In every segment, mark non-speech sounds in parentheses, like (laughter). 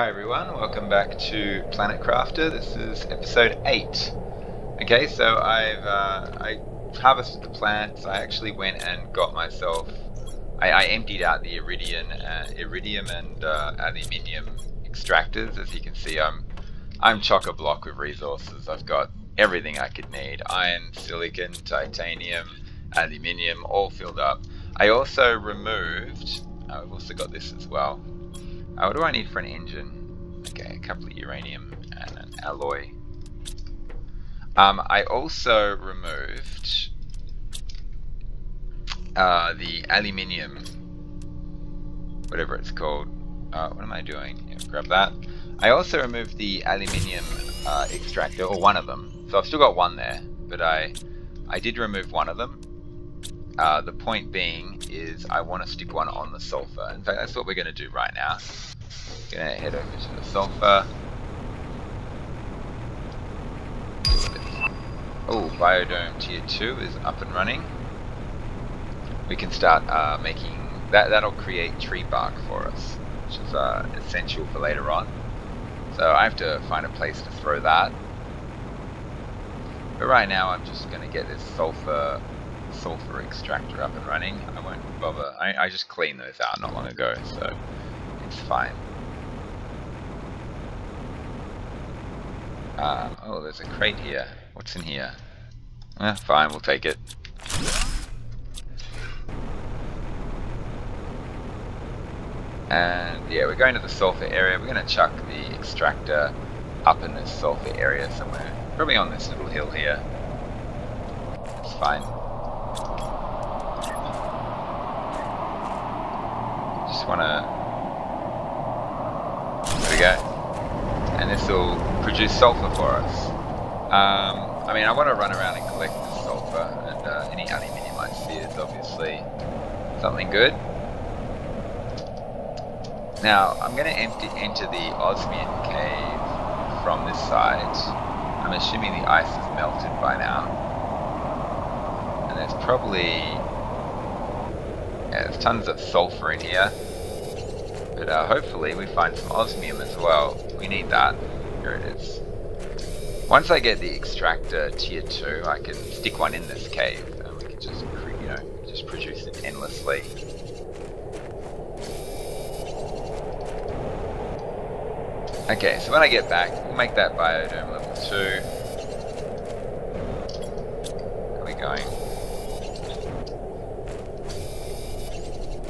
Hi everyone, welcome back to Planet Crafter. This is episode 8. Okay, so I've uh, I harvested the plants. I actually went and got myself... I, I emptied out the iridium, uh, iridium and uh, aluminium extractors. As you can see, I'm I'm chock-a-block with resources. I've got everything I could need. Iron, silicon, titanium, aluminium, all filled up. I also removed... I've also got this as well. Uh, what do I need for an engine? Okay, a couple of uranium and an alloy. Um, I also removed uh, the aluminium, whatever it's called. Uh, what am I doing? Yeah, grab that. I also removed the aluminium uh, extractor, or one of them. So I've still got one there, but I I did remove one of them. Uh, the point being is I want to stick one on the sulfur. In fact, that's what we're going to do right now. Gonna head over to the sulfur. Oh, Biodome Tier 2 is up and running. We can start uh, making... that. That'll create tree bark for us, which is uh, essential for later on. So I have to find a place to throw that. But right now I'm just going to get this sulfur sulfur extractor up and running. I won't bother. I, I just cleaned those out not long ago, so it's fine. Um, oh, there's a crate here. What's in here? Eh, fine, we'll take it. And yeah, we're going to the sulfur area. We're going to chuck the extractor up in this sulfur area somewhere. Probably on this little hill here. It's fine. Just want to... There we go and this will produce sulfur for us. Um, I mean, I want to run around and collect the sulfur and uh, any aluminiumite spheres, obviously. Something good. Now, I'm going to empty, enter the osmium cave from this side. I'm assuming the ice is melted by now. And there's probably... Yeah, there's tons of sulfur in here. Uh, hopefully we find some osmium as well. We need that. Here it is. Once I get the extractor tier 2, I can stick one in this cave and we can just, you know, just produce it endlessly. Okay, so when I get back, we'll make that biodome level 2. Are we going?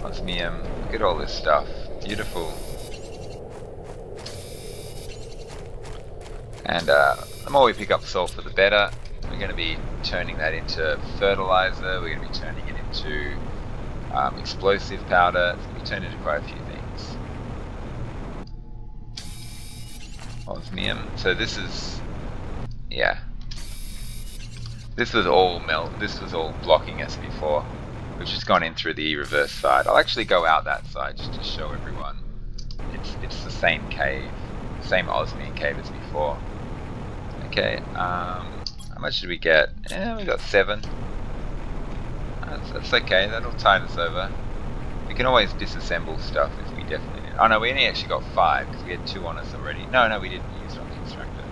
Osmium, look at all this stuff. Beautiful. And uh, the more we pick up sulfur, the better. We're going to be turning that into fertilizer. We're going to be turning it into um, explosive powder. It's going to be turned into quite a few things. Osmium. So this is, yeah. This was all melt. This was all blocking us before. We've just gone in through the reverse side. I'll actually go out that side just to show everyone. It's it's the same cave, same osmium cave as before. Okay, um, how much did we get? Yeah, we got seven. That's, that's okay, that'll tide us over. We can always disassemble stuff if we definitely need. Oh no, we only actually got five because we had two on us already. No, no, we didn't use on the extractor.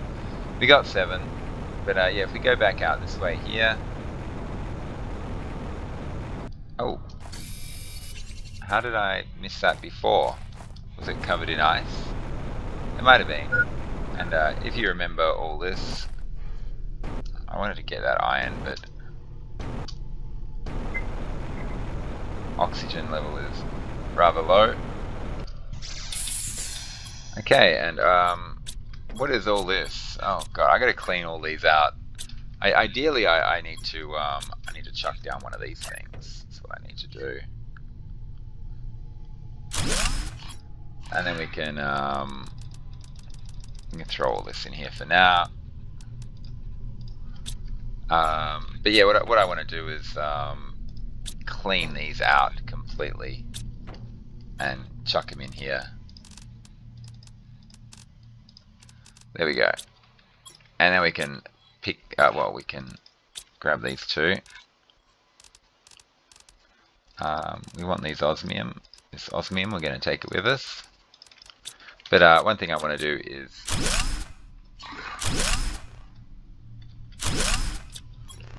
We got seven. But uh, yeah, if we go back out this way here, Oh. How did I miss that before? Was it covered in ice? It might have been. And uh, if you remember all this, I wanted to get that iron, but oxygen level is rather low. Okay, and um, what is all this? Oh god, I gotta clean all these out. I, ideally, I, I need to um, I need to chuck down one of these things what I need to do. And then we can, um, we can throw all this in here for now. Um, but yeah, what I, what I want to do is um, clean these out completely and chuck them in here. There we go. And then we can pick, uh, well, we can grab these two um, we want these osmium. This osmium, we're going to take it with us. But uh, one thing I want to do is...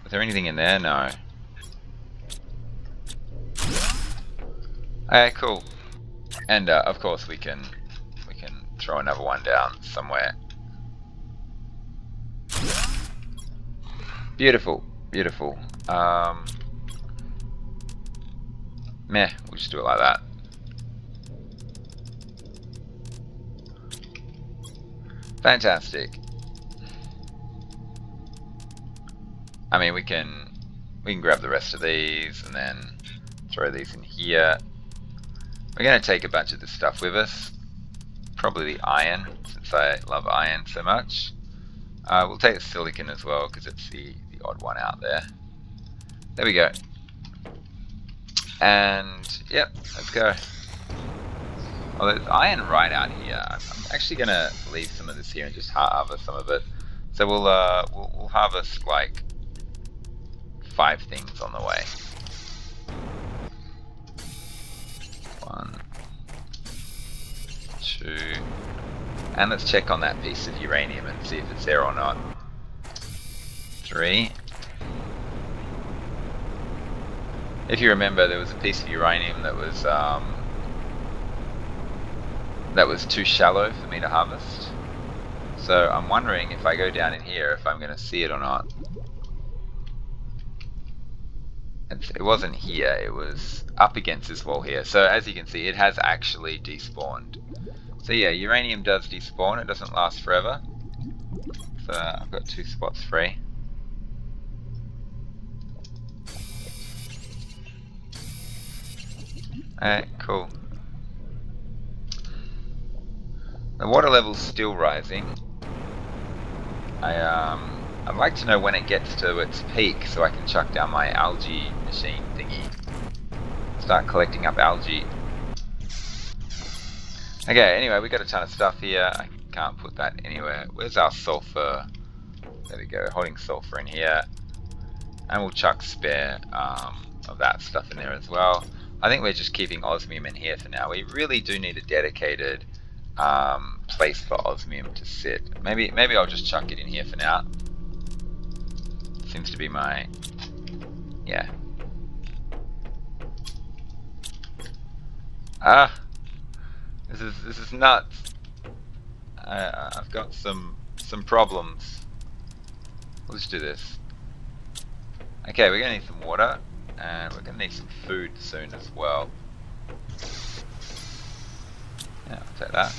Is there anything in there? No. Okay, cool. And uh, of course we can we can throw another one down somewhere. Beautiful, beautiful. Um, meh, we'll just do it like that. Fantastic. I mean, we can we can grab the rest of these and then throw these in here. We're going to take a bunch of this stuff with us. Probably the iron, since I love iron so much. Uh, we'll take the silicon as well, because it's the, the odd one out there. There we go. And, yep, let's go. Oh, there's iron right out here. I'm, actually going to leave some of this here and just harvest some of it. So we'll, uh, we'll, we'll harvest like five things on the way. One, two, and let's check on that piece of uranium and see if it's there or not. Three. If you remember, there was a piece of uranium that was um, that was too shallow for me to harvest. So I'm wondering if I go down in here if I'm going to see it or not. It wasn't here, it was up against this wall here. So as you can see, it has actually despawned. So yeah, uranium does despawn, it doesn't last forever. So I've got two spots free. Alright, cool. The water level's still rising. I um I'd like to know when it gets to its peak so I can chuck down my algae machine thingy. Start collecting up algae. Okay, anyway, we got a ton of stuff here. I can't put that anywhere. Where's our sulfur? There we go, holding sulfur in here. And we'll chuck spare um, of that stuff in there as well. I think we're just keeping osmium in here for now. We really do need a dedicated um, place for osmium to sit. Maybe maybe I'll just chuck it in here for now. Seems to be my yeah. Ah, this is this is nuts. I've got some some problems. Let's do this. Okay, we're gonna need some water, and we're gonna need some food soon as well. Yeah, I'll take that.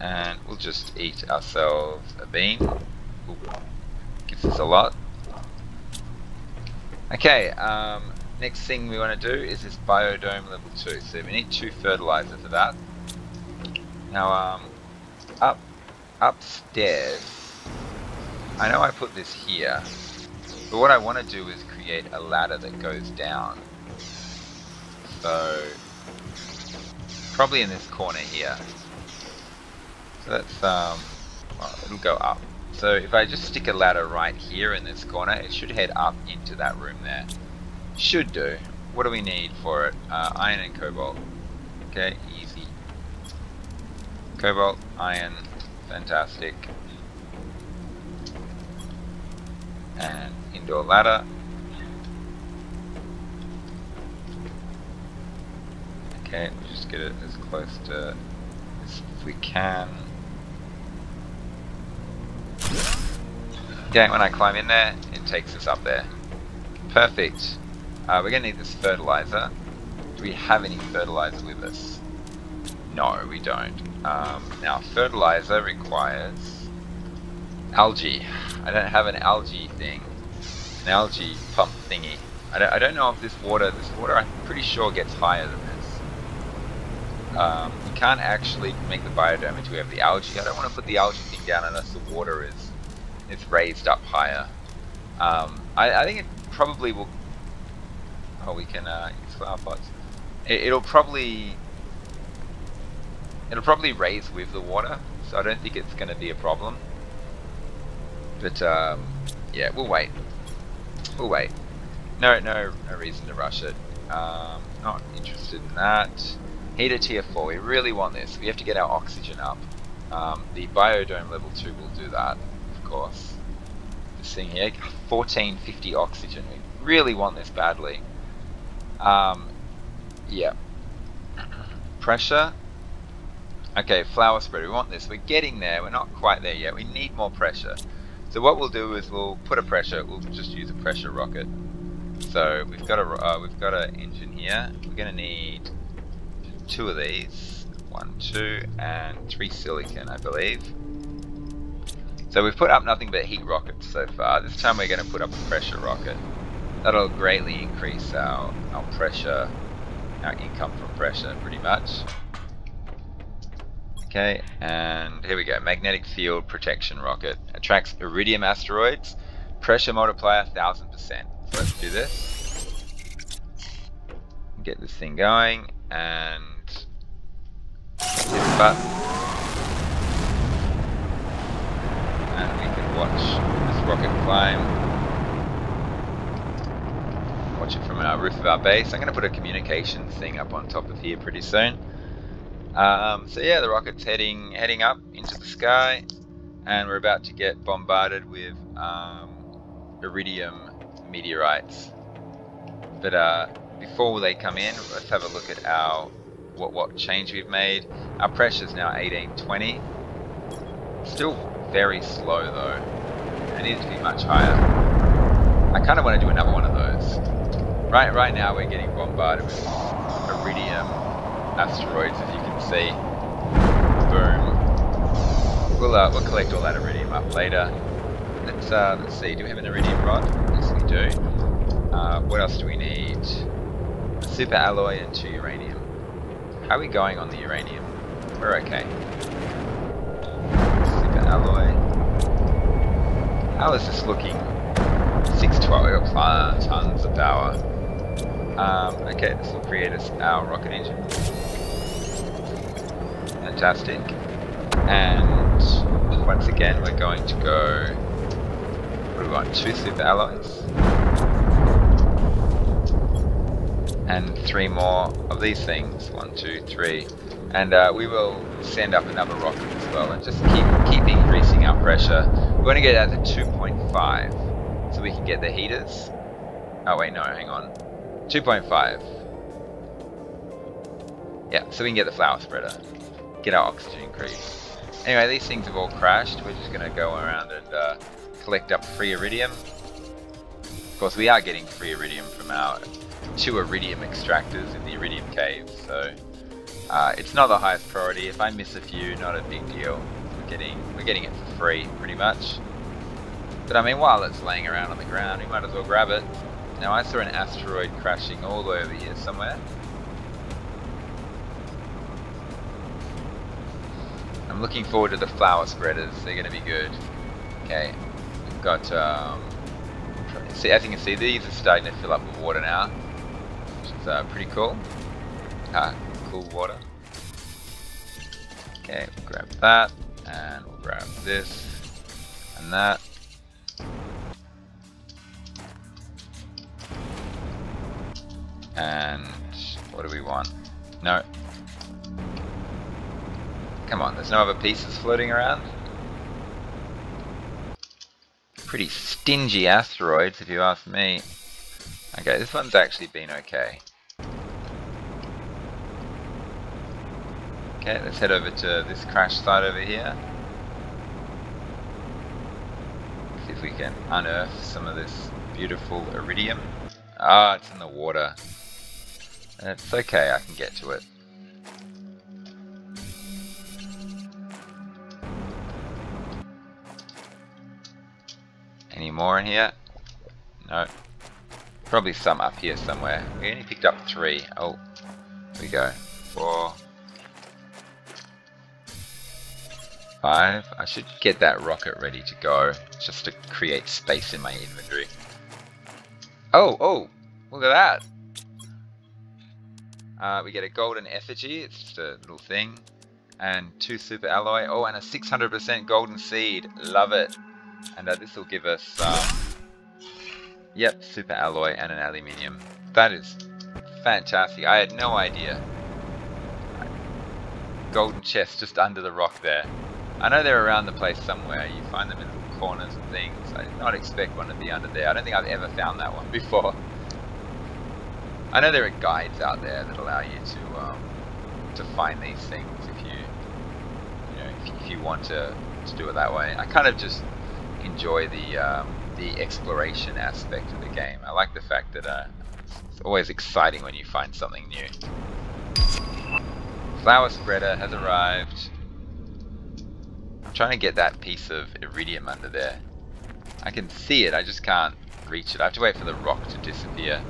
And we'll just eat ourselves a bean. Ooh, gives us a lot. Okay, um, next thing we want to do is this biodome level 2. So we need two fertilizer for that. Now, um, up, upstairs, I know I put this here, but what I want to do is create a ladder that goes down. So, probably in this corner here. So that's, um, well, it'll go up. So if I just stick a ladder right here in this corner, it should head up into that room there. Should do. What do we need for it? Uh, iron and cobalt. Okay, easy. Cobalt, iron, fantastic. And indoor ladder. Okay, we'll just get it as close to as we can. Okay, when I climb in there, it takes us up there. Perfect. Uh, we're going to need this fertilizer. Do we have any fertilizer with us? No, we don't. Um, now, fertilizer requires algae. I don't have an algae thing. An algae pump thingy. I don't, I don't know if this water, this water I'm pretty sure gets higher than this. Um, we can't actually make the biodome until we have the algae. I don't want to put the algae thing down unless the water is it's raised up higher. Um, I, I, think it probably will. Oh, we can uh, use flower pots. It, it'll probably it'll probably raise with the water, so I don't think it's going to be a problem. But um, yeah, we'll wait. We'll wait. No, no, no reason to rush it. Um, not interested in that. Heater tier 4, we really want this. We have to get our oxygen up. Um, the biodome level 2 will do that, of course. This thing here, 1450 oxygen. We really want this badly. Um, yeah. Pressure. Okay, flower spread. We want this. We're getting there. We're not quite there yet. We need more pressure. So what we'll do is we'll put a pressure. We'll just use a pressure rocket. So we've got a uh, we've got an engine here. We're going to need two of these. One, two, and three silicon, I believe. So we've put up nothing but heat rockets so far. This time we're going to put up a pressure rocket. That'll greatly increase our, our pressure, our income from pressure, pretty much. Okay, and here we go. Magnetic field protection rocket. Attracts iridium asteroids. Pressure multiplier 1000%. So let's do this. Get this thing going, and hit the button. And we can watch this rocket climb. Watch it from our roof of our base. I'm going to put a communications thing up on top of here pretty soon. Um, so yeah, the rocket's heading heading up into the sky, and we're about to get bombarded with um, iridium meteorites. But uh, before they come in, let's have a look at our what what change we've made. Our pressure is now 1820. Still very slow though. It needs to be much higher. I kind of want to do another one of those. Right right now we're getting bombarded with iridium asteroids, as you see. Boom. We'll, uh, we'll collect all that iridium up later. Let's, uh, let's see, do we have an iridium rod? Yes, we do. Uh, what else do we need? A super alloy and two uranium. How are we going on the uranium? We're okay. Super alloy. How is this looking? 612 tons of power. Um, okay, this will create us our rocket engine. Fantastic. And once again, we're going to go. What do we want? Two super alloys. And three more of these things. One, two, three. And uh, we will send up another rocket as well and just keep keep increasing our pressure. We want to get out to 2.5 so we can get the heaters. Oh wait, no, hang on. 2.5. Yeah, so we can get the flower spreader. Get our oxygen increase. Anyway, these things have all crashed. We're just going to go around and uh, collect up free iridium. Of course, we are getting free iridium from our two iridium extractors in the iridium cave, so uh, it's not the highest priority. If I miss a few, not a big deal. We're getting we're getting it for free, pretty much. But I mean, while it's laying around on the ground, we might as well grab it. Now I saw an asteroid crashing all the way over here somewhere. I'm looking forward to the flower spreaders. They're going to be good. Okay, we've got. Um, see, as you can see, these are starting to fill up with water now, which is uh, pretty cool. Ah, cool water. Okay, we'll grab that, and we'll grab this and that. And what do we want? No. Come on, there's no other pieces floating around? Pretty stingy asteroids, if you ask me. Okay, this one's actually been okay. Okay, let's head over to this crash site over here. See if we can unearth some of this beautiful iridium. Ah, it's in the water. It's okay, I can get to it. More in here? No. Probably some up here somewhere. We only picked up three. Oh, we go. Four. Five. I should get that rocket ready to go, just to create space in my inventory. Oh, oh, look at that. Uh, we get a golden effigy, it's just a little thing. And two super alloy. Oh, and a 600% golden seed. Love it. And uh, this will give us, um, yep, super alloy and an aluminium. That is fantastic. I had no idea. golden chests just under the rock there. I know they're around the place somewhere. You find them in corners and things. I did not expect one to be under there. I don't think I've ever found that one (laughs) before. I know there are guides out there that allow you to um, to find these things if you you know if, if, you want to, to do it that way. I kind of just enjoy the um, the exploration aspect of the game. I like the fact that uh, it's always exciting when you find something new. Flower spreader has arrived. I'm trying to get that piece of iridium under there. I can see it, I just can't reach it. I have to wait for the rock to disappear.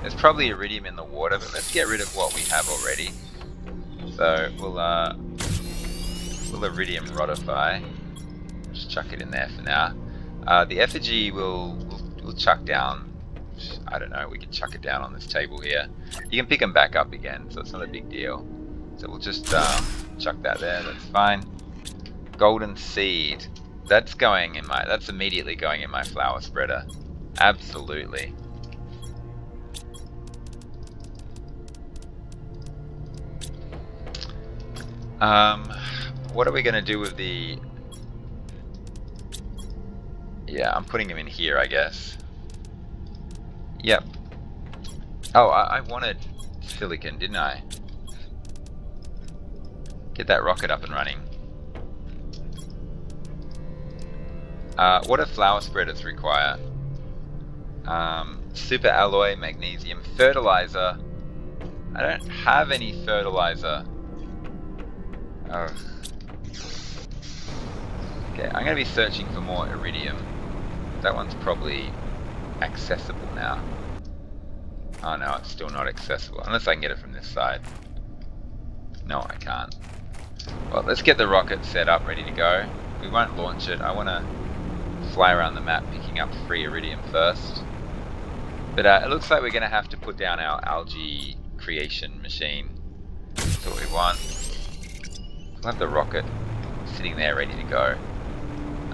There's probably iridium in the water, but let's get rid of what we have already. So we'll uh, we'll iridium rodify. Just chuck it in there for now. Uh, the effigy will will we'll chuck down. I don't know. We can chuck it down on this table here. You can pick them back up again, so it's not a big deal. So we'll just um, chuck that there. That's fine. Golden seed. That's going in my. That's immediately going in my flower spreader. Absolutely. Um, what are we going to do with the... Yeah, I'm putting him in here, I guess. Yep. Oh, I, I wanted silicon, didn't I? Get that rocket up and running. Uh, what do flower spreaders require? Um, super alloy, magnesium, fertilizer. I don't have any fertilizer. Oh. Okay, I'm going to be searching for more iridium. That one's probably accessible now. Oh no, it's still not accessible. Unless I can get it from this side. No, I can't. Well, let's get the rocket set up, ready to go. We won't launch it. I want to fly around the map picking up free iridium first. But uh, it looks like we're going to have to put down our algae creation machine. That's what we want. We'll have the rocket sitting there ready to go.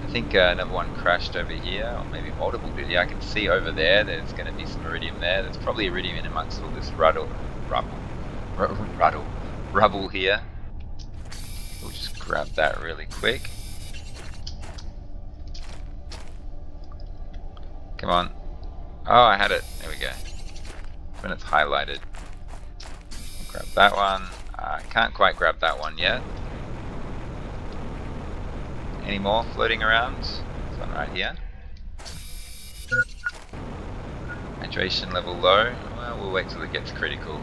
I think uh, another one crashed over here, or maybe multiple did. Yeah, I can see over there, there's going to be some iridium there. There's probably iridium in amongst all this ruddle, rubble, ruddle, rubble here. We'll just grab that really quick. Come on. Oh, I had it. There we go. When it's highlighted. Grab that one. I uh, can't quite grab that one yet. Any more floating around? This one right here. Hydration level low. Well, we'll wait till it gets critical.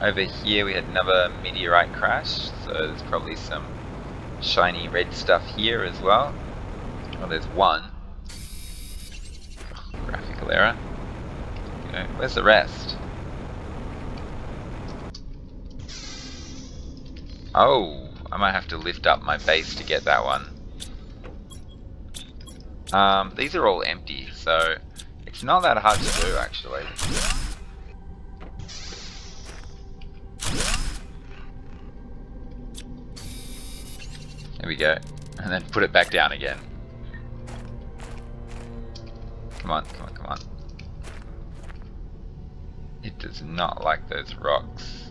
Over here we had another meteorite crash, so there's probably some shiny red stuff here as well. Well, there's one. Graphical error. Where's the rest? Oh, I might have to lift up my base to get that one. Um, these are all empty, so it's not that hard to do actually. There we go. And then put it back down again. Come on, come on, come on. It does not like those rocks.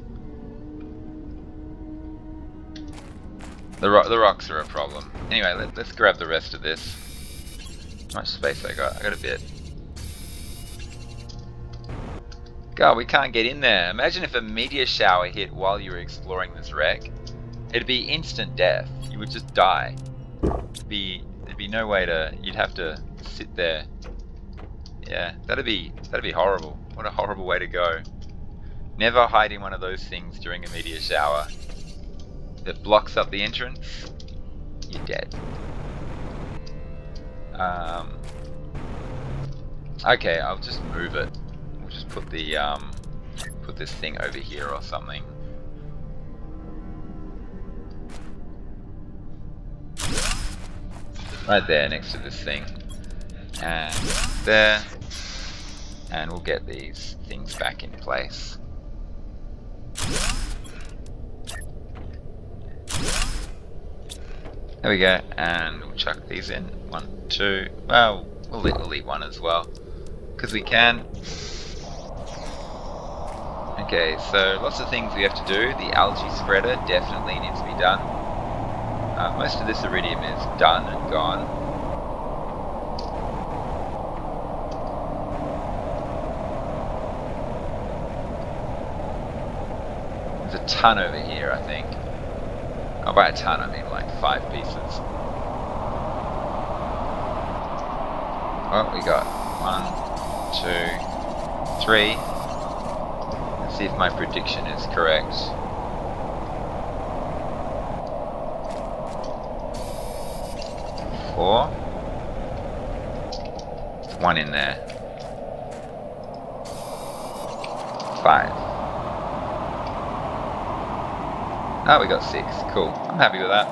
The, ro the rocks are a problem. Anyway, let, us grab the rest of this. How much space I got? I got a bit. God, we can't get in there. Imagine if a meteor shower hit while you were exploring this wreck. It'd be instant death. You would just die. It'd be there'd be no way to. You'd have to sit there. Yeah, that'd be that'd be horrible. What a horrible way to go. Never hide in one of those things during a meteor shower that blocks up the entrance, you're dead. Um, okay, I'll just move it. We'll just put the um, put this thing over here or something. Right there, next to this thing. And there. And we'll get these things back in place. There we go, and we'll chuck these in. One, two, well, we'll leave one as well. Because we can. Okay, so lots of things we have to do. The algae spreader definitely needs to be done. Uh, most of this iridium is done and gone. There's a ton over here, I think. Oh, by a ton, I mean like five pieces. Oh, we got one, two, three. Let's see if my prediction is correct. Four. One in there. Five. Oh, we got six. Cool. I'm happy with that.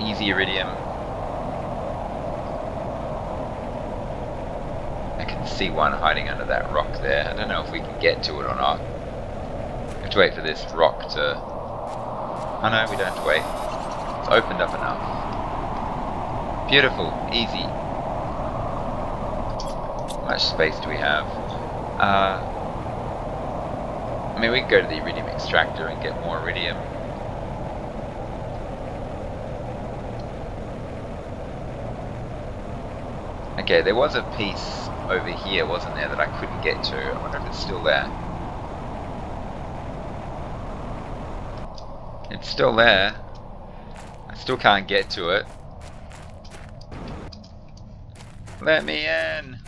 Easy iridium. I can see one hiding under that rock there. I don't know if we can get to it or not. We have to wait for this rock to... Oh no, we don't have to wait. It's opened up enough. Beautiful. Easy. How much space do we have? Uh, I mean, we can go to the iridium extractor and get more iridium. Okay, there was a piece over here, wasn't there, that I couldn't get to. I wonder if it's still there. It's still there. I still can't get to it. Let me in!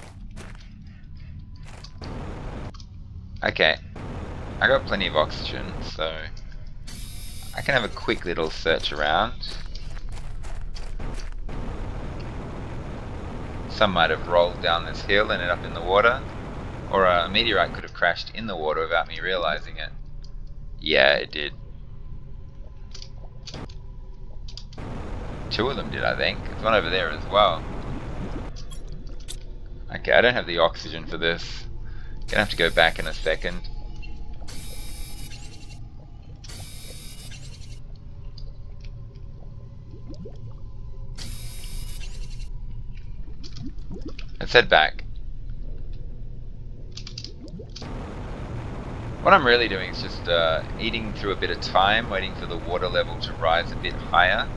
Okay. I got plenty of oxygen, so I can have a quick little search around. Some might have rolled down this hill and ended up in the water, or a meteorite could have crashed in the water without me realizing it. Yeah, it did. Two of them did, I think. There's one over there as well. Okay, I don't have the oxygen for this. Gonna have to go back in a second. Head back. What I'm really doing is just uh, eating through a bit of time, waiting for the water level to rise a bit higher.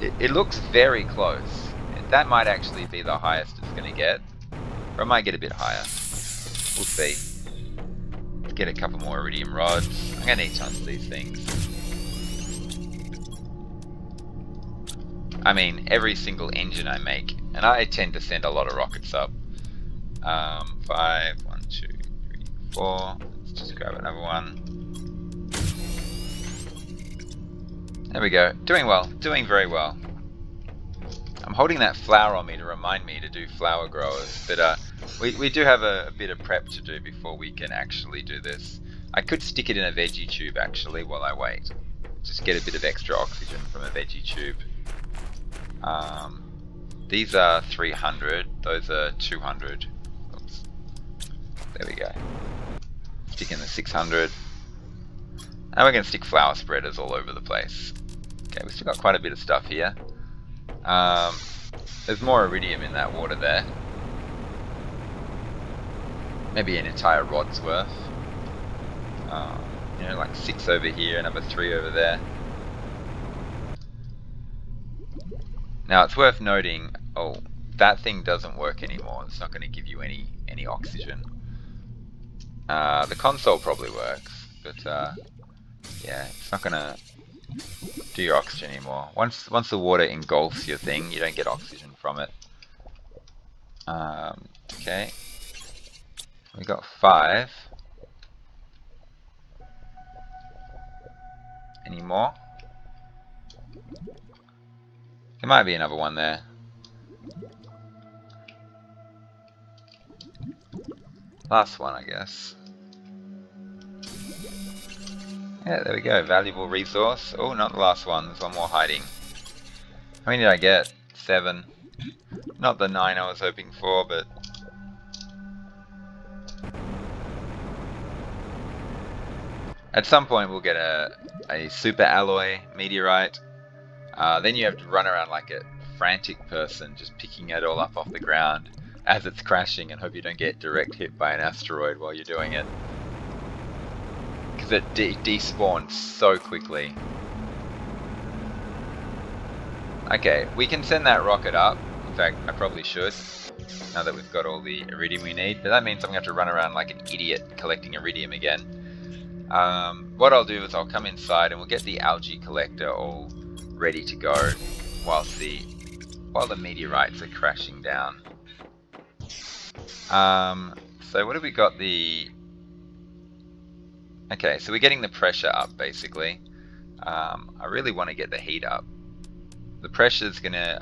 It, it looks very close. That might actually be the highest it's going to get. Or it might get a bit higher. We'll see. Let's get a couple more iridium rods. I'm going to need tons of these things. I mean, every single engine I make, and I tend to send a lot of rockets up. Um, five, one, two, three, four. Let's just grab another one. There we go. Doing well. Doing very well. I'm holding that flower on me to remind me to do flower growers, but uh, we, we do have a, a bit of prep to do before we can actually do this. I could stick it in a Vegetube actually while I wait. Just get a bit of extra oxygen from a Vegetube. Um, these are 300, those are 200. Oops. There we go. Stick in the 600. And we're going to stick flower spreaders all over the place. Okay, we've still got quite a bit of stuff here. Um, there's more iridium in that water there. Maybe an entire rod's worth. Um, you know, like six over here, and another three over there. Now it's worth noting, oh, that thing doesn't work anymore. It's not going to give you any any oxygen. Uh, the console probably works, but uh, yeah, it's not going to do your oxygen anymore. Once once the water engulfs your thing, you don't get oxygen from it. Um, okay, we got five. Any more? There might be another one there. Last one, I guess. Yeah, there we go. Valuable resource. Oh, not the last one. There's one more hiding. How many did I get? Seven. Not the nine I was hoping for, but... At some point we'll get a, a super alloy meteorite uh, then you have to run around like a frantic person, just picking it all up off the ground. as it's crashing and hope you don't get direct hit by an asteroid while you're doing it. Because it de despawns so quickly. Okay, we can send that rocket up. In fact, I probably should. Now that we've got all the iridium we need. But that means I'm going to have to run around like an idiot collecting iridium again. Um, what I'll do is I'll come inside and we'll get the algae collector all ready to go whilst the while the meteorites are crashing down. Um, so what have we got the... Okay, so we're getting the pressure up basically. Um, I really want to get the heat up. The pressure is going to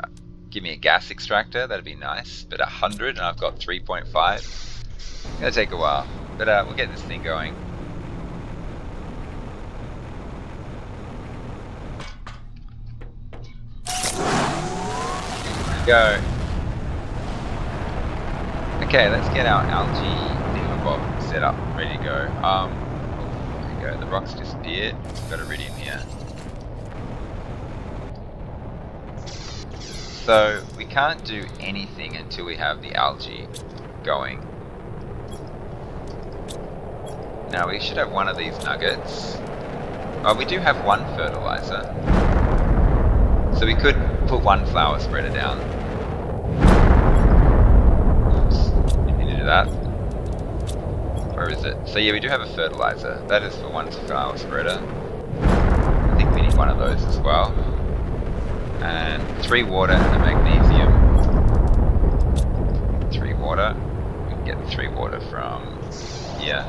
give me a gas extractor, that'd be nice. But 100 and I've got 3.5. It's going to take a while, but uh, we'll get this thing going. Go. Okay, let's get our algae thingamabob set up, ready to go. Um, there we go, the rocks disappeared. Got iridium here. So, we can't do anything until we have the algae going. Now, we should have one of these nuggets. Oh, we do have one fertilizer. So we could put one flower spreader down. That. Where is it? So yeah, we do have a fertilizer. That is for one flower spreader. I think we need one of those as well and three water and a magnesium. Three water. We can get three water from Yeah.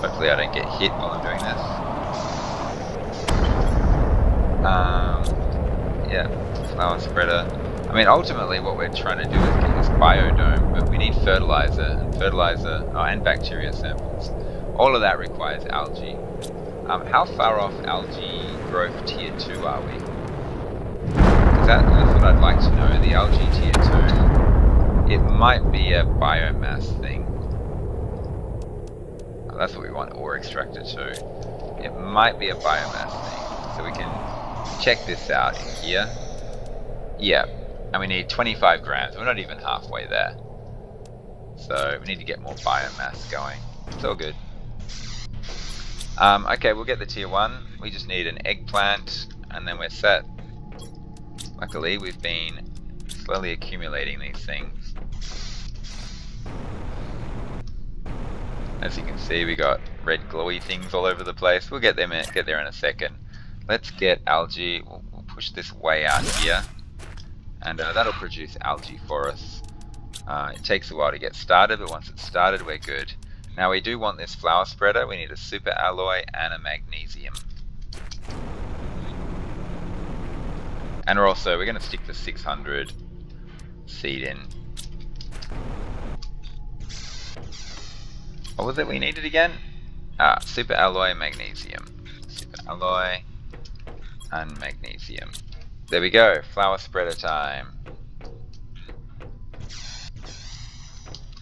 Hopefully I don't get hit while I'm doing this. Um, yeah, flower spreader. I mean, ultimately what we're trying to do is get this biodome, but we need fertilizer, and fertilizer, oh, and bacteria samples. All of that requires algae. Um, how far off algae growth tier 2 are we? that, that's what I'd like to know. The algae tier 2. It might be a biomass thing. Oh, that's what we want, ore extractor 2. It might be a biomass thing. So we can check this out in here. Yeah, and we need 25 grams. We're not even halfway there. So we need to get more biomass going. It's all good. Um, okay, we'll get the tier 1. We just need an eggplant, and then we're set. Luckily, we've been slowly accumulating these things. As you can see, we got red glowy things all over the place. We'll get them in, get there in a second. Let's get algae. We'll, we'll push this way out here, and uh, that'll produce algae for us. Uh, it takes a while to get started, but once it's started, we're good. Now we do want this flower spreader. We need a super alloy and a magnesium. And we're also, we're going to stick the 600 seed in. What was it we needed again? Ah, super alloy magnesium. Super alloy and magnesium. There we go, flower spreader time.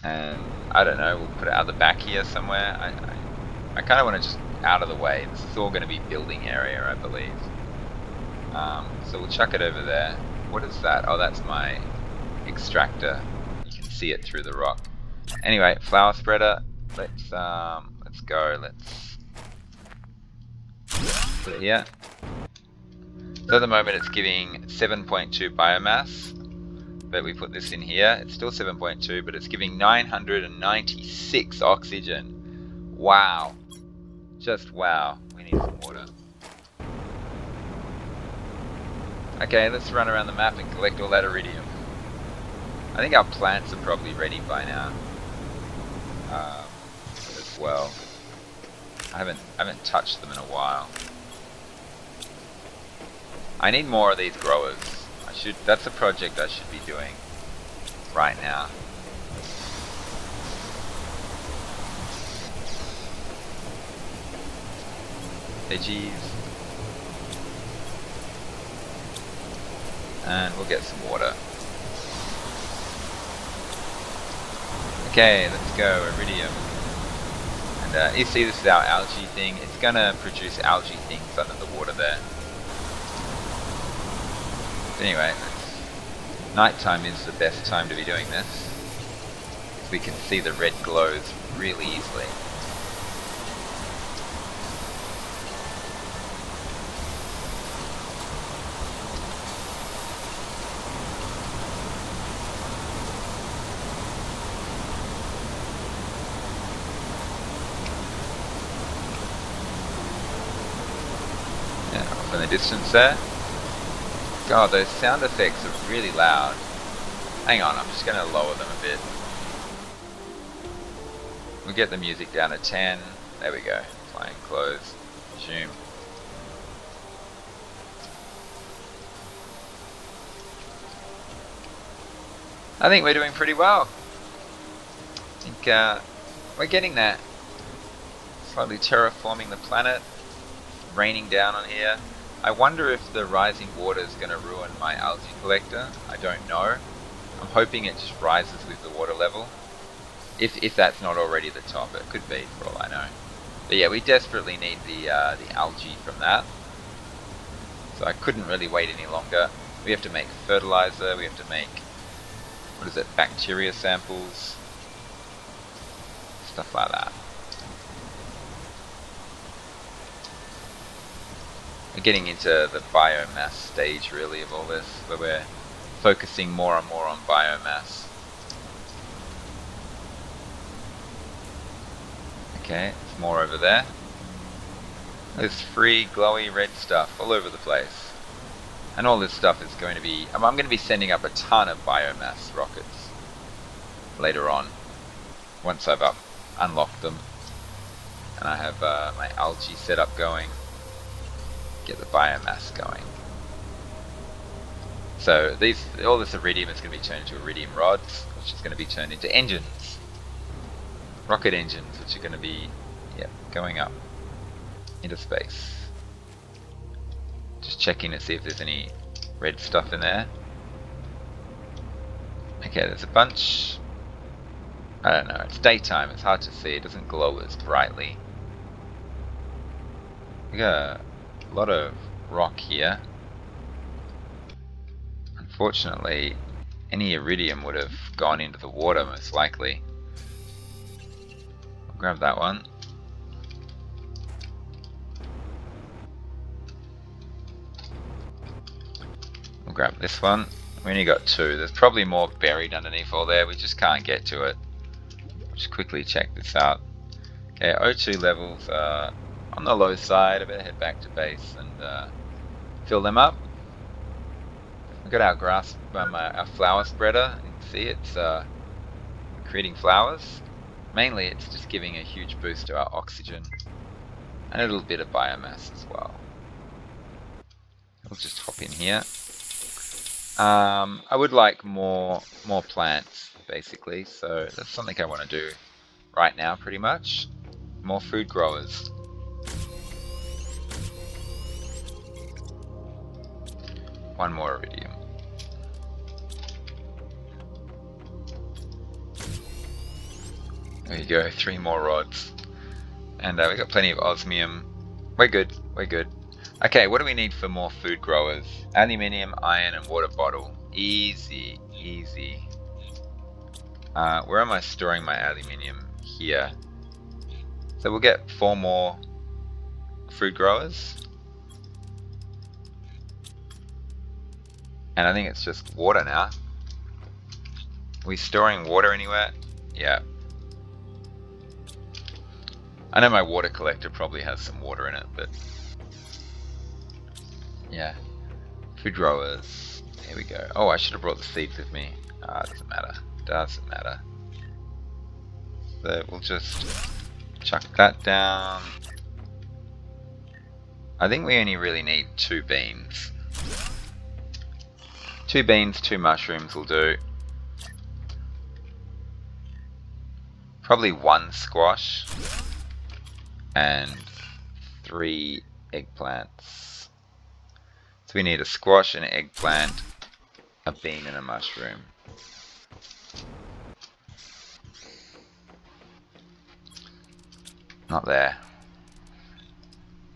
And I don't know, we'll put it out the back here somewhere. I, I, I kind of want to just out of the way. This is all going to be building area, I believe. Um, so we'll chuck it over there. What is that? Oh, that's my extractor. You can see it through the rock. Anyway, flower spreader. Let's um, let's go. Let's put it here. So at the moment it's giving 7.2 biomass, but we put this in here. It's still 7.2, but it's giving 996 oxygen. Wow. Just wow. We need some water. Okay, let's run around the map and collect all that iridium. I think our plants are probably ready by now. Um, as well. I haven't I haven't touched them in a while. I need more of these growers. I should that's a project I should be doing right now. Veggies. and we'll get some water. Okay, let's go, iridium. And uh, you see this is our algae thing, it's gonna produce algae things under the water there. Anyway, nighttime is the best time to be doing this. we can see the red glows really easily. Yeah, the distance there. God, those sound effects are really loud. Hang on, I'm just going to lower them a bit. We'll get the music down to 10. There we go. Flying close. Zoom. I think we're doing pretty well. I think uh, we're getting there. Slightly terraforming the planet. Raining down on here. I wonder if the rising water is going to ruin my algae collector. I don't know. I'm hoping it just rises with the water level. If, if that's not already the top, it could be for all I know. But yeah, we desperately need the, uh, the algae from that. So I couldn't really wait any longer. We have to make fertilizer, we have to make, what is it, bacteria samples. Stuff like that. We're getting into the biomass stage really of all this, where we're focusing more and more on biomass. Okay, it's more over there. There's free glowy red stuff all over the place. And all this stuff is going to be... I'm, going to be sending up a ton of biomass rockets later on. Once I've up, unlocked them. And I have uh, my algae setup going. Get the biomass going. So these, all this iridium is going to be turned into iridium rods, which is going to be turned into engines rocket engines which are going to be yeah, going up into space. Just checking to see if there's any red stuff in there. Okay, there's a bunch. I don't know, it's daytime, it's hard to see, it doesn't glow as brightly. We got a lot of rock here. Unfortunately, any iridium would have gone into the water most likely grab that one. We'll grab this one. We only got two. There's probably more buried underneath all there. We just can't get to it. just quickly check this out. Okay, O2 levels are on the low side. I better head back to base and uh, fill them up. We've got our grass, um, our flower spreader. You can see it's uh, creating flowers. Mainly it's just giving a huge boost to our oxygen and a little bit of biomass as well. We'll just hop in here. Um, I would like more more plants basically, so that's something I want to do right now pretty much. More food growers. One more iridium. There you go, three more rods. And uh, we got plenty of osmium. We're good, we're good. Okay, what do we need for more food growers? Aluminium, iron, and water bottle. Easy, easy. Uh, where am I storing my aluminium? Here. So we'll get four more food growers. And I think it's just water now. Are we storing water anywhere? Yeah, I know my water collector probably has some water in it, but yeah. Food growers. Here we go. Oh, I should have brought the seeds with me. Ah, doesn't matter. Doesn't matter. So we'll just chuck that down. I think we only really need two beans. Two beans, two mushrooms will do. Probably one squash and three eggplants. So we need a squash, an eggplant, a bean, and a mushroom. Not there.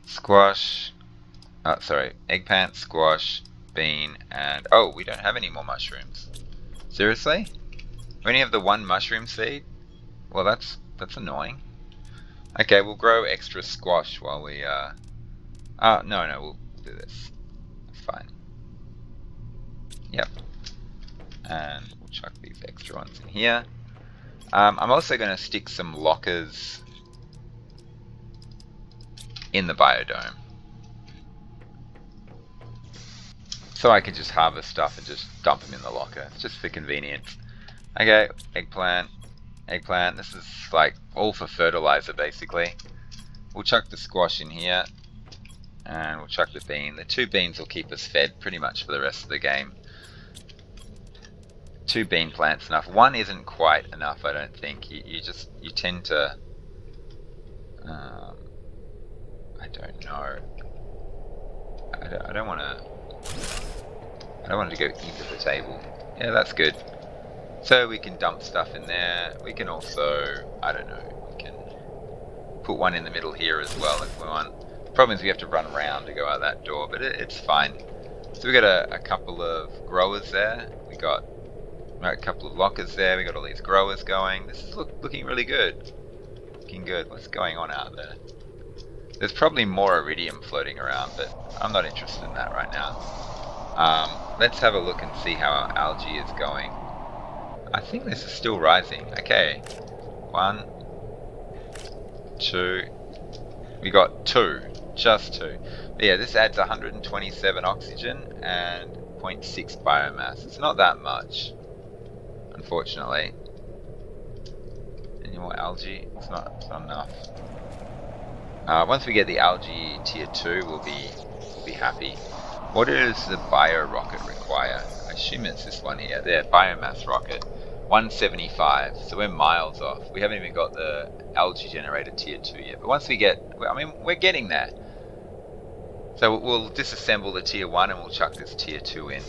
Squash, oh, sorry, eggplant, squash, bean, and oh, we don't have any more mushrooms. Seriously? We only have the one mushroom seed? Well, that's that's annoying. Okay, we'll grow extra squash while we, uh... Uh, no, no, we'll do this. That's fine. Yep. And we'll chuck these extra ones in here. Um, I'm also going to stick some lockers in the biodome. So I can just harvest stuff and just dump them in the locker. It's just for convenience. Okay, eggplant, eggplant. This is like all for fertilizer basically. We'll chuck the squash in here. And we'll chuck the bean. The two beans will keep us fed pretty much for the rest of the game. Two bean plants enough. One isn't quite enough, I don't think. You, you just, you tend to... Um, I don't know. I don't, I don't want to... I don't want to go at the table. Yeah, that's good. So we can dump stuff in there. We can also, I don't know, we can put one in the middle here as well if we want. The Problem is we have to run around to go out that door, but it, it's fine. So we got a, a, couple of growers there. We got a couple of lockers there. We got all these growers going. This is look, looking really good. Looking good. What's going on out there? There's probably more iridium floating around, but I'm not interested in that right now. Um, let's have a look and see how our algae is going. I think this is still rising. Okay. One. Two. We got two. Just two. But yeah, this adds 127 oxygen and 0.6 biomass. It's not that much. Unfortunately. Any more algae? It's not, it's not enough. Uh, once we get the algae tier 2, we'll be, we'll be happy. What does the bio rocket require? I assume it's this one here. There, biomass rocket. 175, so we're miles off. We haven't even got the algae generator tier 2 yet. But once we get, I mean, we're getting there. So we'll disassemble the tier 1 and we'll chuck this tier 2 in.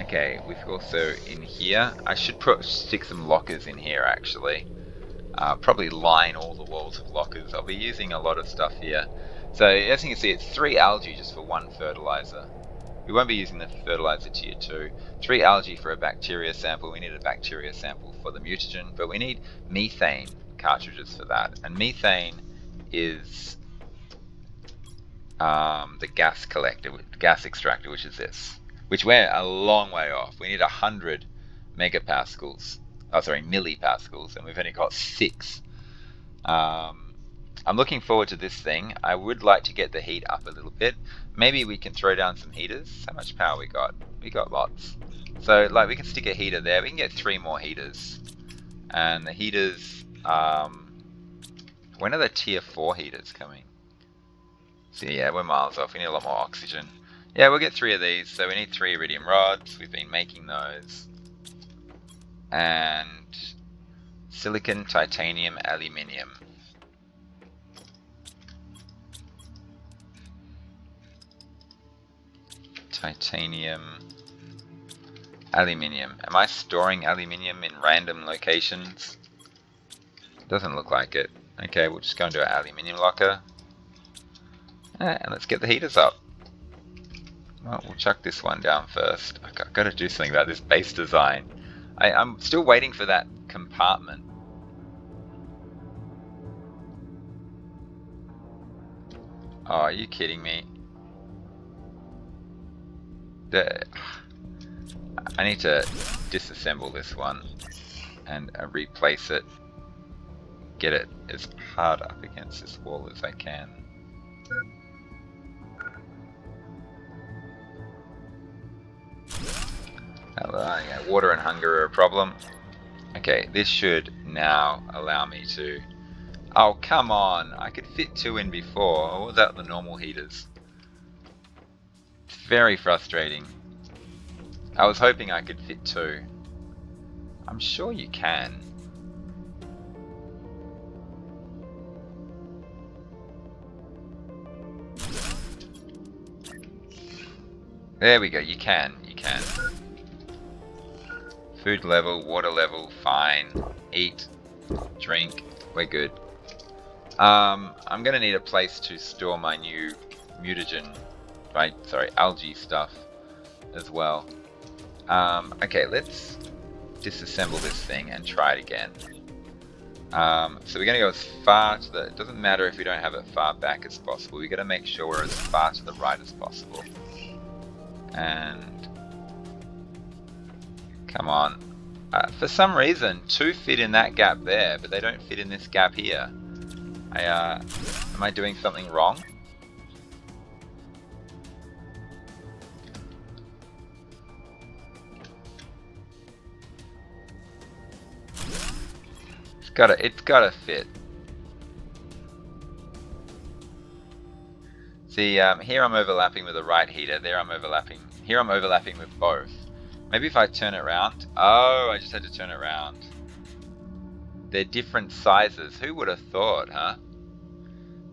Okay, we've also in here, I should put stick some lockers in here actually. Uh, probably line all the walls of lockers. I'll be using a lot of stuff here. So as you can see, it's three algae just for one fertilizer. We won't be using the fertilizer tier 2. 3 algae for a bacteria sample. We need a bacteria sample for the mutagen, but we need methane cartridges for that. And methane is um, the gas collector, gas extractor, which is this. Which we're a long way off. We need 100 megapascals. Oh, sorry, millipascals, and we've only got 6. Um, I'm looking forward to this thing. I would like to get the heat up a little bit. Maybe we can throw down some heaters. How much power we got? We got lots. So like we can stick a heater there. We can get three more heaters. And the heaters, um, when are the tier 4 heaters coming? So yeah, we're miles off. We need a lot more oxygen. Yeah, we'll get three of these. So we need three iridium rods. We've been making those. And silicon, titanium, aluminium. Titanium, aluminium. Am I storing aluminium in random locations? Doesn't look like it. Okay, we'll just go into our aluminium locker. Eh, and let's get the heaters up. Well, we'll chuck this one down first. I've got to do something about this base design. I, I'm still waiting for that compartment. Oh, are you kidding me? The I need to disassemble this one and uh, replace it. Get it as hard up against this wall as I can. Yeah, water and hunger are a problem. Okay this should now allow me to oh come on I could fit two in before. Or was that the normal heaters very frustrating. I was hoping I could fit two. I'm sure you can. There we go, you can, you can. Food level, water level, fine. Eat, drink, we're good. Um, I'm gonna need a place to store my new mutagen sorry, algae stuff as well. Um, okay, let's disassemble this thing and try it again. Um, so we're going to go as far to the... It doesn't matter if we don't have it far back as possible. We've got to make sure we're as far to the right as possible. And... Come on. Uh, for some reason, two fit in that gap there, but they don't fit in this gap here. I, uh, am I doing something wrong? Gotta, it's gotta fit. See, um, here I'm overlapping with the right heater, there I'm overlapping, here I'm overlapping with both. Maybe if I turn it around. Oh, I just had to turn it around. They're different sizes. Who would have thought, huh?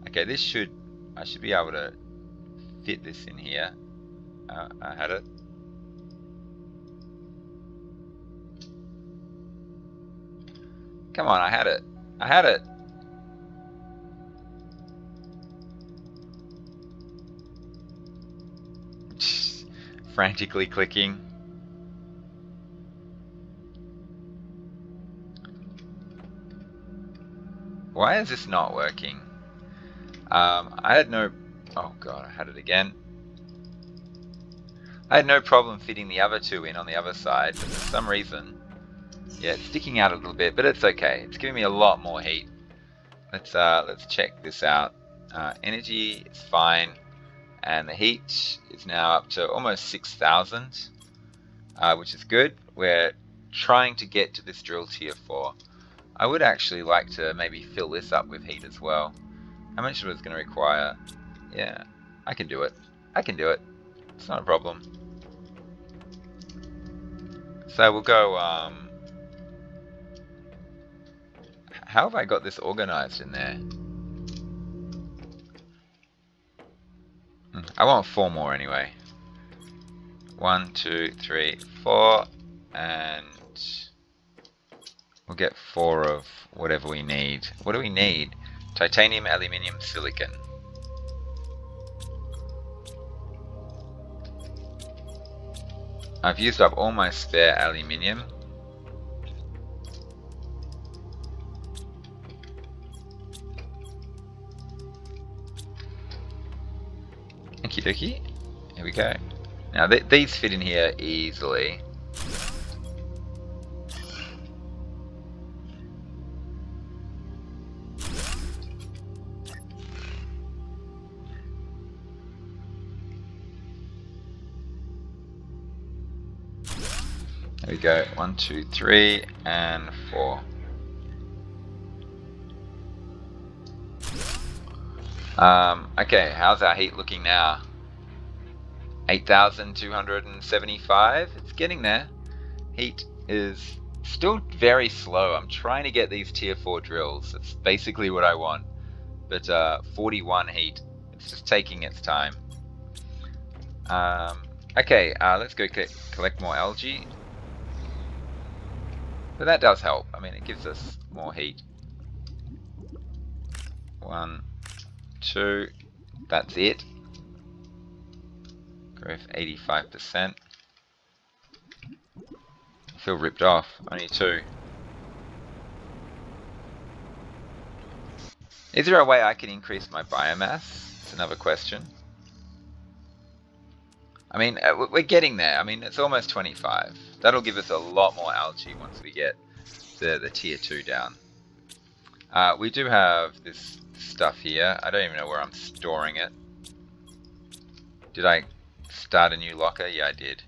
Okay, this should... I should be able to fit this in here. Uh, I had it. Come on, I had it. I had it. (laughs) Frantically clicking. Why is this not working? Um, I had no... Oh god, I had it again. I had no problem fitting the other two in on the other side, but for some reason... Yeah, it's sticking out a little bit, but it's okay. It's giving me a lot more heat. Let's uh, let's check this out. Uh, energy is fine, and the heat is now up to almost 6,000, uh, which is good. We're trying to get to this drill tier 4. I would actually like to maybe fill this up with heat as well. How much of it's going to require? Yeah, I can do it. I can do it. It's not a problem. So we'll go, um... How have I got this organized in there? Hmm, I want four more anyway. One, two, three, four, and We'll get four of whatever we need. What do we need? Titanium, aluminium, silicon. I've used up all my spare aluminium. Okie dokie. Here we go. Now th these fit in here easily. There we go. One, two, three, and four. Um, okay, how's our heat looking now? 8,275. It's getting there. Heat is still very slow. I'm trying to get these tier 4 drills. That's basically what I want. But uh, 41 heat. It's just taking its time. Um, okay, uh, let's go collect more algae. But that does help. I mean, it gives us more heat. One, two, that's it. Growth 85%. I feel ripped off. Only two. Is there a way I can increase my biomass? It's another question. I mean, uh, we're getting there. I mean, it's almost 25. That'll give us a lot more algae once we get the, the tier 2 down. Uh, we do have this stuff here. I don't even know where I'm storing it. Did I start a new locker? Yeah, I did.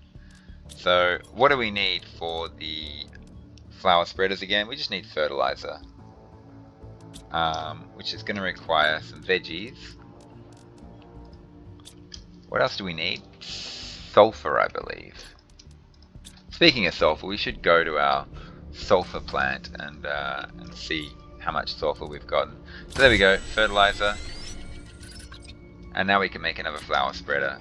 So, what do we need for the flower spreaders again? We just need fertilizer. Um, which is going to require some veggies. What else do we need? sulfur, I believe. Speaking of sulfur, we should go to our sulfur plant and, uh, and see how much sulfur we've gotten. So there we go, fertilizer. And now we can make another flower spreader.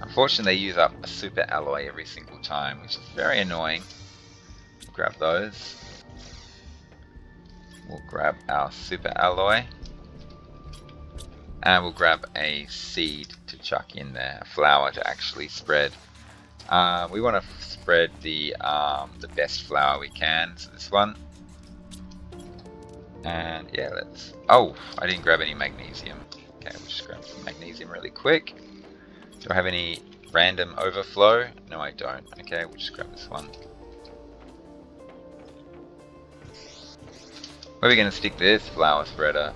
Unfortunately, they use up a super alloy every single time, which is very annoying. We'll grab those. We'll grab our super alloy. And we'll grab a seed to chuck in there, a flower to actually spread. Uh, we want to spread the um, the best flower we can. So this one. And yeah, let's... Oh, I didn't grab any magnesium. Okay, we'll just grab some magnesium really quick. Do I have any random overflow? No, I don't. Okay, we'll just grab this one. Where are we going to stick this flower spreader?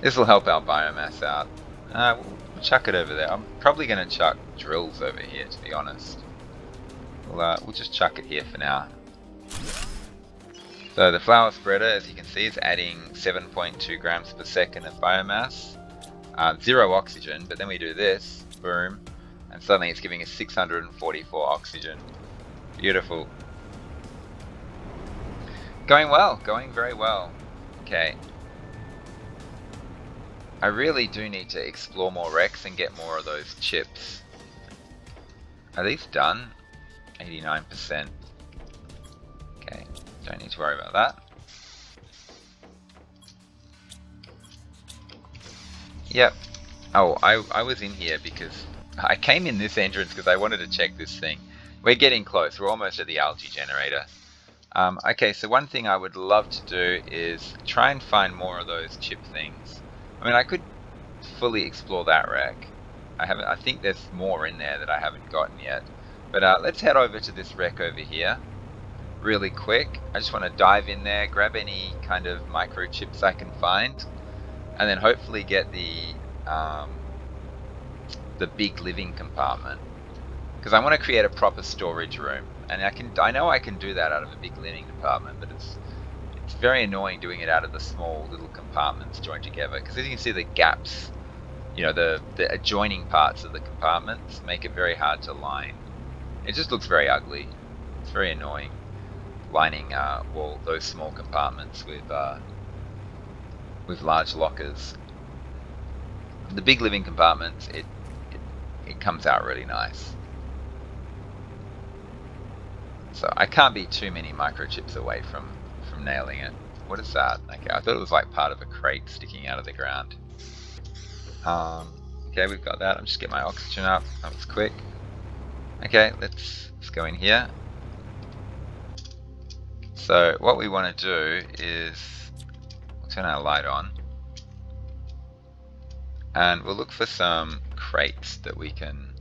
This will help our biomass out. Uh, we'll chuck it over there. I'm probably going to chuck drills over here, to be honest. We'll, uh, we'll just chuck it here for now. So the flower spreader, as you can see, is adding 7.2 grams per second of biomass. Uh, zero oxygen, but then we do this, boom, and suddenly it's giving us 644 oxygen. Beautiful. Going well, going very well. Okay. I really do need to explore more wrecks and get more of those chips. Are these done? 89%. Okay, don't need to worry about that. Yep. Oh, I, I was in here because (laughs) I came in this entrance because I wanted to check this thing. We're getting close. We're almost at the algae generator. Um, okay, so one thing I would love to do is try and find more of those chip things. I mean, I could fully explore that wreck. I haven't. I think there's more in there that I haven't gotten yet. But uh, let's head over to this wreck over here really quick. I just want to dive in there, grab any kind of microchips I can find, and then hopefully get the um, the big living compartment. Because I want to create a proper storage room, and I can I know I can do that out of a big living compartment, but it's it's very annoying doing it out of the small little compartments joined together. Because as you can see, the gaps, you know, the the adjoining parts of the compartments make it very hard to line. It just looks very ugly. It's very annoying. Lining uh, those small compartments with uh, with large lockers. The big living compartments, it, it it comes out really nice. So I can't be too many microchips away from from nailing it. What is that? Okay, I thought it was like part of a crate sticking out of the ground. Um, okay, we've got that. I'm just get my oxygen up. That was quick. Okay, let's, let's go in here. So what we want to do is we'll turn our light on and we'll look for some crates that we can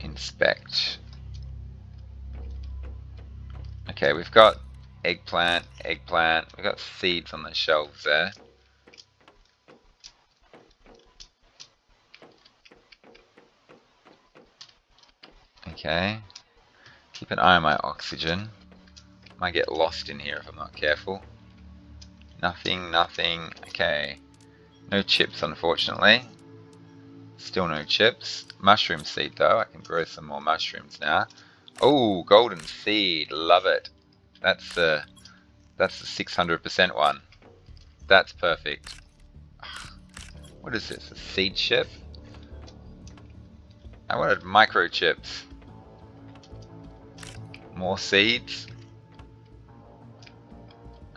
inspect. Okay, we've got eggplant, eggplant, we've got seeds on the shelves there. Okay. Keep an eye on my oxygen. Might get lost in here if I'm not careful. Nothing, nothing. Okay. No chips, unfortunately. Still no chips. Mushroom seed, though. I can grow some more mushrooms now. Oh, golden seed. Love it. That's the that's the 600% one. That's perfect. What is this? A seed chip? I wanted microchips more seeds.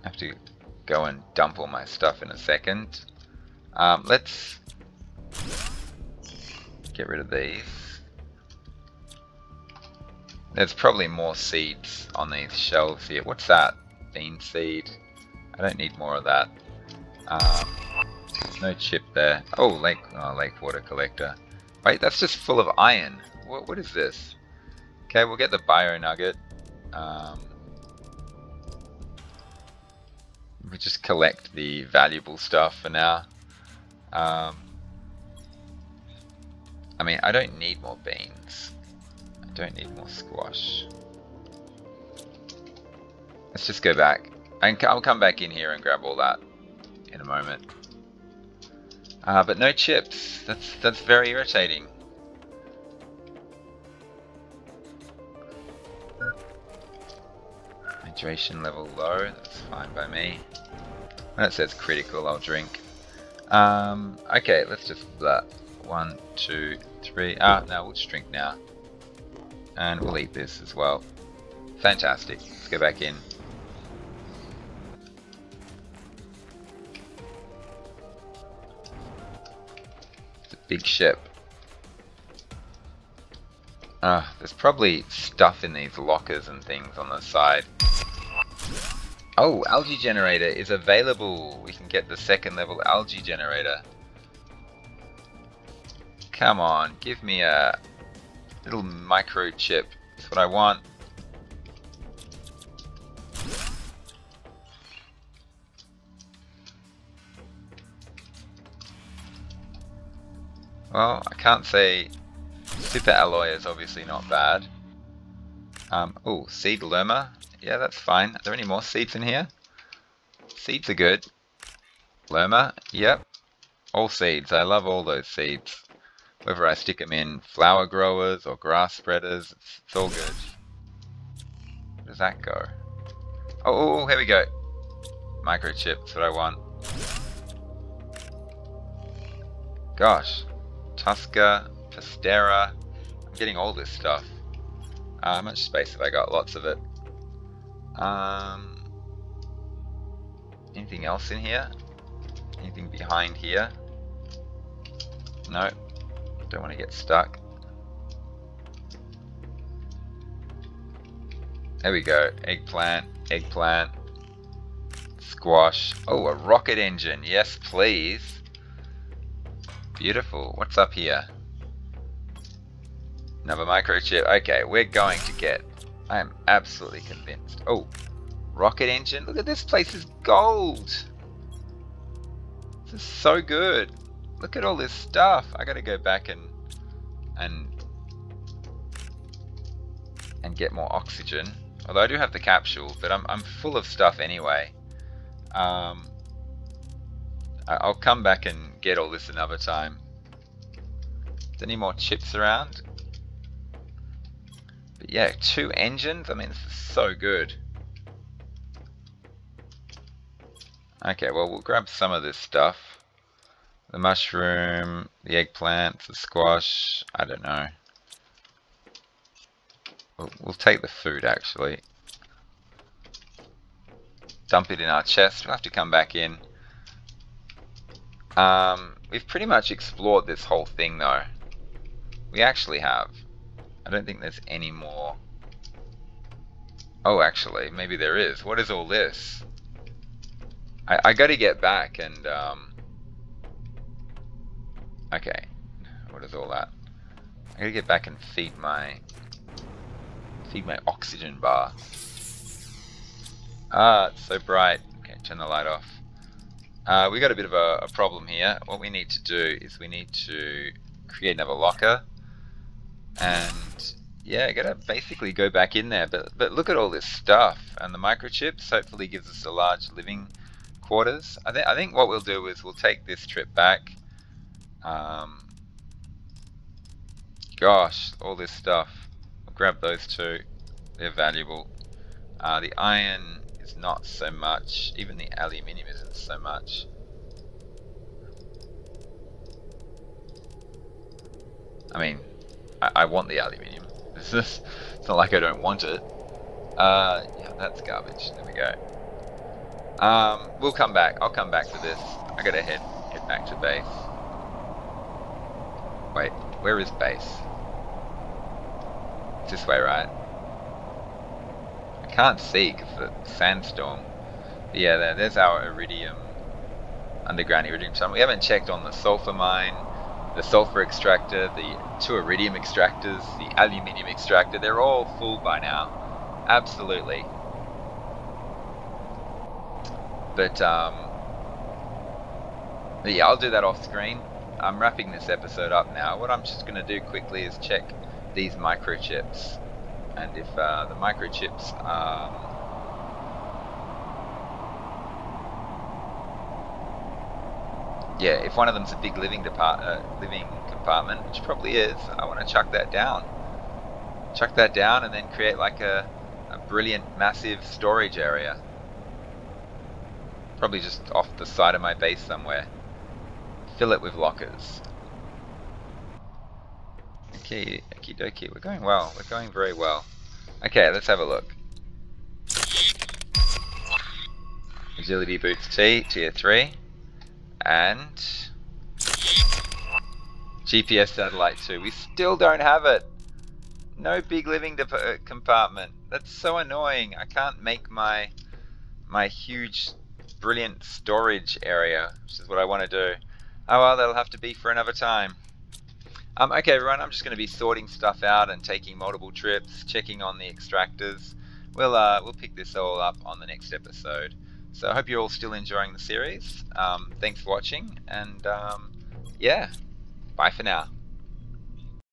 I have to go and dump all my stuff in a second. Um, let's get rid of these. There's probably more seeds on these shelves here. What's that? Bean seed. I don't need more of that. Um, no chip there. Oh, lake, oh, lake water collector. Wait, that's just full of iron. What, what is this? Okay, we'll get the bio nugget. Um, we just collect the valuable stuff for now. Um, I mean, I don't need more beans. I don't need more squash. Let's just go back. And I'll come back in here and grab all that in a moment. Uh, but no chips. That's that's very irritating. Hydration level low, that's fine by me. It says critical, I'll drink. Um, okay, let's just that. One, two, three. Ah, no, we'll just drink now. And we'll eat this as well. Fantastic. Let's go back in. big ship. Uh, there's probably stuff in these lockers and things on the side. Oh, algae generator is available. We can get the second level algae generator. Come on, give me a little microchip. That's what I want. Well, I can't say super alloy is obviously not bad. Um, oh, seed Lirma. Yeah, that's fine. Are there any more seeds in here? Seeds are good. Lirma, yep. All seeds. I love all those seeds. Whether I stick them in flower growers or grass spreaders, it's, it's all good. Where does that go? Oh, here we go. Microchip, that's what I want. Gosh, Tuska, Pastera. Getting all this stuff. Uh, how much space have I got? Lots of it. Um, anything else in here? Anything behind here? No. Don't want to get stuck. There we go. Eggplant, eggplant, squash. Oh, a rocket engine. Yes, please. Beautiful. What's up here? Another microchip. Okay, we're going to get... I am absolutely convinced. Oh, rocket engine. Look at this place is gold. This is so good. Look at all this stuff. I gotta go back and and and get more oxygen. Although I do have the capsule, but I'm, I'm full of stuff anyway. Um, I'll come back and get all this another time. Is any more chips around? But yeah, two engines? I mean, this is so good. Okay, well, we'll grab some of this stuff. The mushroom, the eggplant, the squash, I don't know. We'll, we'll take the food, actually. Dump it in our chest. We'll have to come back in. Um, we've pretty much explored this whole thing though. We actually have. I don't think there's any more. Oh, actually, maybe there is. What is all this? I, I gotta get back and, um... Okay. What is all that? I gotta get back and feed my... Feed my oxygen bar. Ah, it's so bright. Okay, turn the light off. Uh, we got a bit of a, a, problem here. What we need to do is we need to create another locker, and yeah, gotta basically go back in there. But but look at all this stuff, and the microchips hopefully gives us a large living quarters. I think I think what we'll do is we'll take this trip back. Um, gosh, all this stuff. I'll grab those two. They're valuable. Uh, the iron is not so much. Even the aluminium isn't so much. I mean, I, I want the aluminium. (laughs) It's, just, it's not like I don't want it. Uh, yeah, that's garbage. There we go. Um, we'll come back. I'll come back to this. I gotta head head back to base. Wait, where is base? It's this way, right? I can't see because the sandstorm. But yeah, there, there's our iridium, underground iridium. We haven't checked on the sulfur mine, the sulfur extractor, the two iridium extractors, the aluminium extractor. They're all full by now. Absolutely. But, um, but yeah, I'll do that off screen. I'm wrapping this episode up now. What I'm just going to do quickly is check these microchips and if uh, the microchips um, yeah if one of them's a big living depart uh, living compartment which probably is I want to chuck that down chuck that down and then create like a, a brilliant massive storage area probably just off the side of my base somewhere fill it with lockers Okay, okie dokie, we're going well. We're going very well. Okay, let's have a look. Agility Boots T, tier 3. And... GPS satellite too. We still don't have it. No big living uh, compartment. That's so annoying. I can't make my my huge, brilliant storage area, which is what I want to do. Oh well, that'll have to be for another time. Um, okay, everyone, I'm just going to be sorting stuff out and taking multiple trips, checking on the extractors. We'll uh, we'll pick this all up on the next episode. So I hope you're all still enjoying the series. Um, thanks for watching, and um, yeah, bye for now.